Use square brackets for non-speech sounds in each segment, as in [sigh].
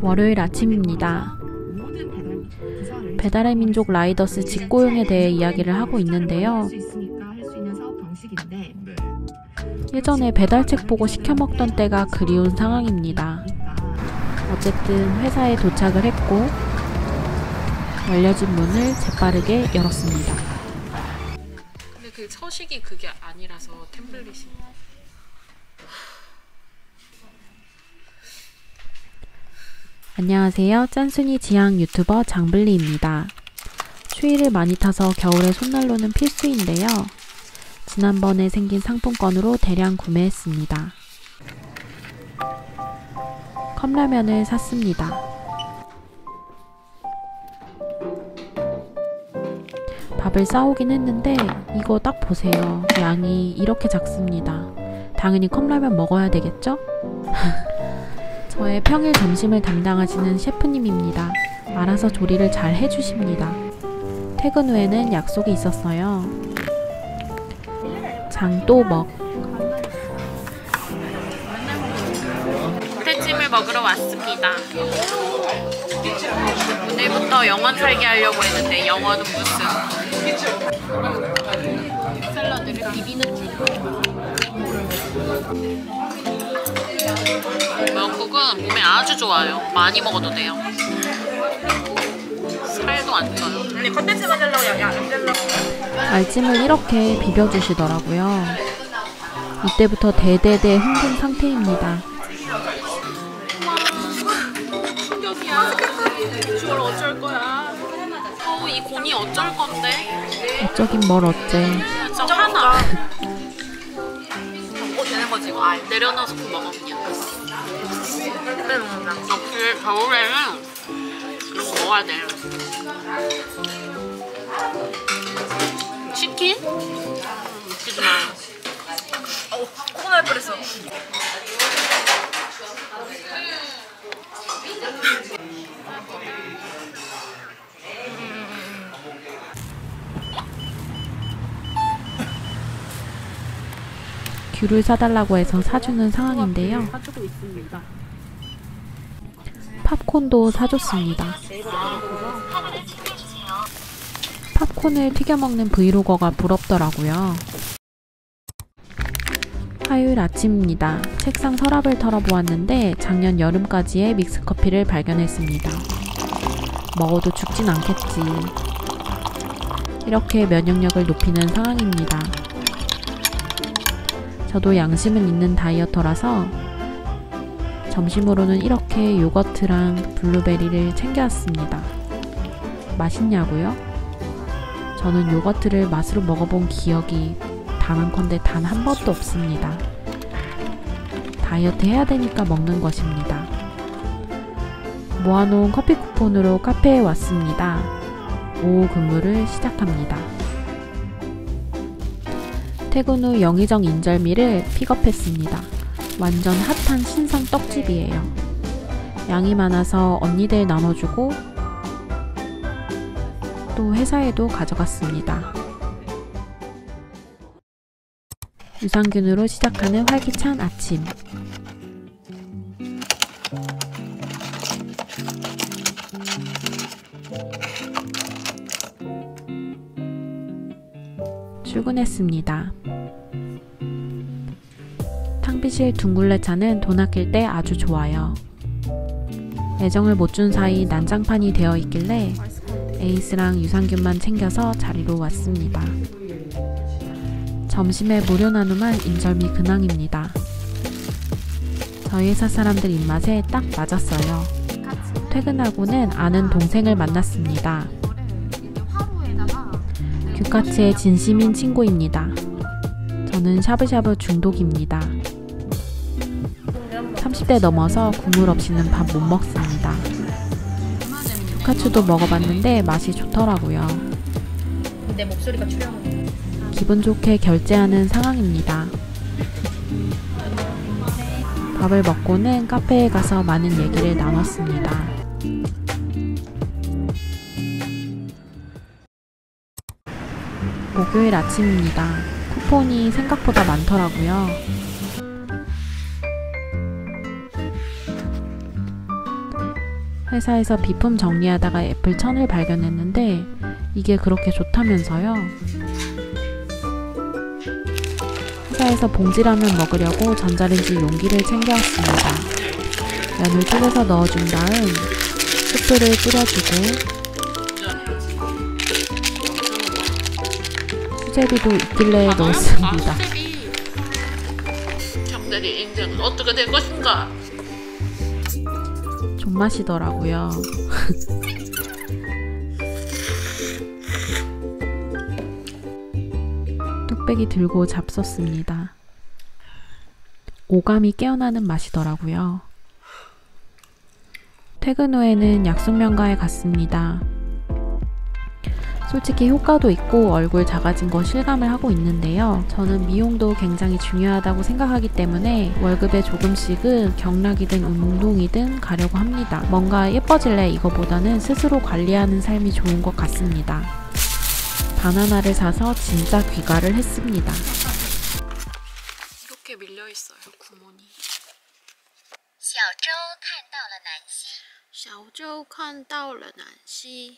월요일 아침입니다. 배달의 민족 라이더스 직고용에 대해 이야기를 하고 있는데요. 예전에 배달책 보고 시켜 먹던 때가 그리운 상황입니다. 어쨌든 회사에 도착을 했고 열려진 문을 재빠르게 열었습니다. 근데 그 서식이 그게 아니라서 템블릿이 안녕하세요. 짠순이 지향 유튜버 장블리입니다. 추위를 많이 타서 겨울에 손난로는 필수인데요. 지난번에 생긴 상품권으로 대량 구매했습니다. 컵라면을 샀습니다. 밥을 싸오긴 했는데 이거 딱 보세요. 양이 이렇게 작습니다. 당연히 컵라면 먹어야 되겠죠? [laughs] 저의 평일 점심을 담당하시는 셰프님입니다. 알아서 조리를 잘 해주십니다. 퇴근 후에는 약속이 있었어요. 장또먹 부대찜을 먹으러 왔습니다. 오늘부터 영원 살기 하려고 했는데 영원은 무슨 샐러드를 비비는 중. 영국은 몸에 아주 좋아요. 많이 먹어도 돼요. 살도 안 쪄요. 아니 컨텐츠 만들려고 안 되려고 알찜을 이렇게 비벼주시더라고요. 이때부터 대대대 흥분 상태입니다. 충격이야. 저걸 어쩔 거야. 어우 이 곤이 어쩔 건데. 어쩌긴 뭘 어째. 진짜 하나. 아예 내려놔서 그 먹어 그냥. 그래 먹는다 역시 겨울에는 이런 거 먹어야 돼. 치킨? 웃기지 마. 어 코로나 할 뻔했어 귤을 사달라고 해서 사주는 상황인데요. 팝콘도 사줬습니다. 팝콘을 튀겨 먹는 브이로거가 부럽더라고요. 화요일 아침입니다. 책상 서랍을 털어보았는데 작년 여름까지의 믹스커피를 발견했습니다. 먹어도 죽진 않겠지. 이렇게 면역력을 높이는 상황입니다. 저도 양심은 있는 다이어터라서 점심으로는 이렇게 요거트랑 블루베리를 챙겨왔습니다. 맛있냐고요? 저는 요거트를 맛으로 먹어본 기억이 단한컨대 단 한 번도 없습니다. 다이어트 해야 되니까 먹는 것입니다. 모아놓은 커피 쿠폰으로 카페에 왔습니다. 오후 근무를 시작합니다. 퇴근 후 영의정 인절미를 픽업했습니다. 완전 핫한 신상 떡집이에요. 양이 많아서 언니들 나눠주고 또 회사에도 가져갔습니다. 유산균으로 시작하는 활기찬 아침. 출근했습니다. 탕비실 둥글레차는 돈 아낄 때 아주 좋아요. 애정을 못 준 사이 난장판이 되어 있길래 에이스랑 유산균만 챙겨서 자리로 왔습니다. 점심에 무료 나눔한 인절미 근황입니다. 저희 회사 사람들 입맛에 딱 맞았어요. 퇴근하고는 아는 동생을 만났습니다. 규카츠의 진심인 친구입니다. 저는 샤브샤브 중독입니다. 30대 넘어서 국물 없이는 밥 못 먹습니다. 규카츠도 먹어봤는데 맛이 좋더라고요. 내 목소리가 출연하는 기분 좋게 결제하는 상황입니다. 밥을 먹고는 카페에 가서 많은 얘기를 나눴습니다. 목요일 아침입니다. 쿠폰이 생각보다 많더라고요. 회사에서 비품 정리하다가 애플 천을 발견했는데 이게 그렇게 좋다면서요. 회사에서 봉지라면 먹으려고 전자레인지 용기를 챙겨왔습니다. 면을 쪼개서 넣어준 다음 스프를 뿌려주고 수제비도 있길래 넣었습니다. 형들이 인생은 어떻게 될 것인가? 존맛이더라고요. [laughs] 뚝배기 들고 잡섰습니다. 오감이 깨어나는 맛이더라고요. 퇴근 후에는 약속면가에 갔습니다. 솔직히 효과도 있고 얼굴 작아진 거 실감을 하고 있는데요. 저는 미용도 굉장히 중요하다고 생각하기 때문에 월급에 조금씩은 경락이든 운동이든 가려고 합니다. 뭔가 예뻐질래 이거보다는 스스로 관리하는 삶이 좋은 것 같습니다. 바나나를 사서 진짜 귀가를 했습니다. 이렇게 밀려 있어요 구몬이. 小周看到了南希，小周看到了南希，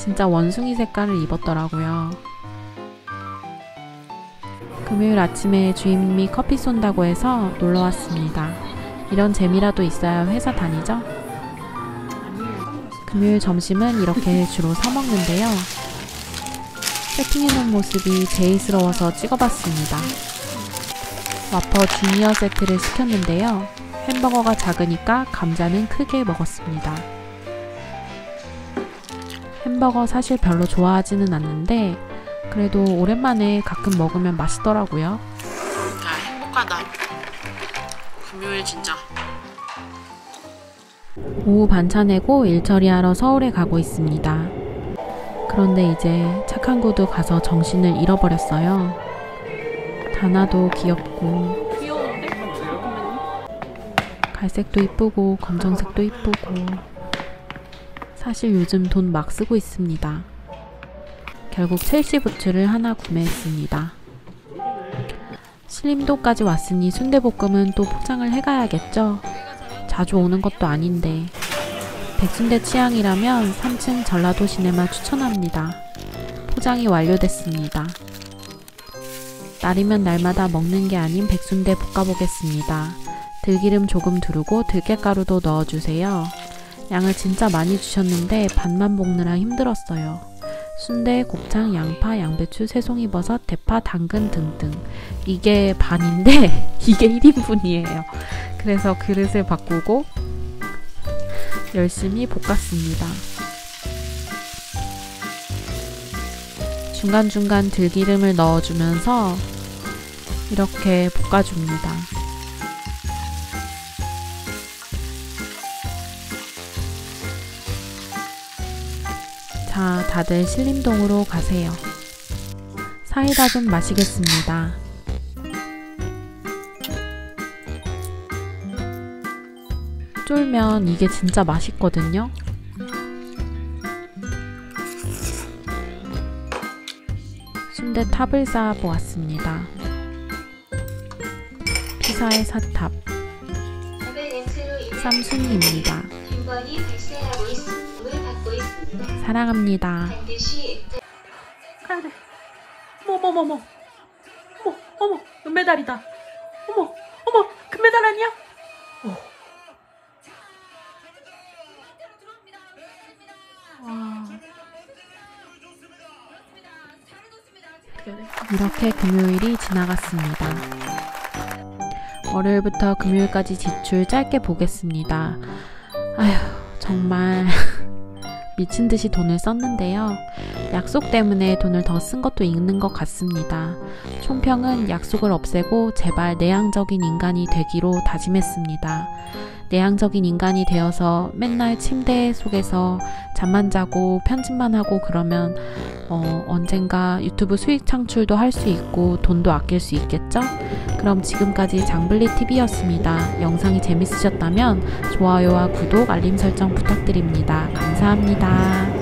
진짜 원숭이 색깔을 입었더라고요. 금요일 아침에 주임님이 커피 쏜다고 해서 놀러 왔습니다. 이런 재미라도 있어야 회사 다니죠? 금요일 점심은 이렇게 주로 사 먹는데요. 세팅해놓은 모습이 제이스러워서 찍어봤습니다. 와퍼 주니어 세트를 시켰는데요. 햄버거가 작으니까 감자는 크게 먹었습니다. 햄버거 사실 별로 좋아하지는 않는데 그래도 오랜만에 가끔 먹으면 맛있더라고요. 야 행복하다. 금요일 진짜. 오후 반차 내고 일 처리하러 서울에 가고 있습니다. 그런데 이제 착한 구두 가서 정신을 잃어버렸어요. 다나도 귀엽고 갈색도 이쁘고 검정색도 이쁘고 사실 요즘 돈 막 쓰고 있습니다. 결국 첼시 부츠를 하나 구매했습니다. 신림도까지 왔으니 순대볶음은 또 포장을 해가야겠죠? 자주 오는 것도 아닌데 백순대 취향이라면 3층 전라도 시네마 추천합니다. 포장이 완료됐습니다. 날이면 날마다 먹는 게 아닌 백순대 볶아보겠습니다. 들기름 조금 두르고 들깨가루도 넣어주세요. 양을 진짜 많이 주셨는데 반만 볶느라 힘들었어요. 순대, 곱창, 양파, 양배추, 새송이버섯, 대파, 당근 등등. 이게 반인데 [laughs] 이게 1인분이에요. 그래서 그릇을 바꾸고 열심히 볶았습니다. 중간중간 들기름을 넣어주면서 이렇게 볶아줍니다. 자, 다들 신림동으로 가세요. 사이다 좀 마시겠습니다. 쫄면 이게 진짜 맛있거든요. 순대 탑을 쌓아 보았습니다. 피사의 사탑 쌈순이입니다. 사랑합니다. 가야 돼. 어머 어머 어머 어머 어머 은메달이다. 어머 어머 금메달 아니야? 돼? 이렇게 금요일이 지나갔습니다. 월요일부터 금요일까지 지출 짧게 보겠습니다. 아휴, 정말 [laughs] 미친 듯이 돈을 썼는데요. 약속 때문에 돈을 더 쓴 것도 있는 것 같습니다. 총평은 약속을 없애고 제발 내향적인 인간이 되기로 다짐했습니다. 내향적인 인간이 되어서 맨날 침대 속에서 잠만 자고 편집만 하고 그러면 어, 언젠가 유튜브 수익 창출도 할 수 있고 돈도 아낄 수 있겠죠? 그럼 지금까지 장블리 TV였습니다. 영상이 재밌으셨다면 좋아요와 구독, 알림 설정 부탁드립니다. 감사합니다.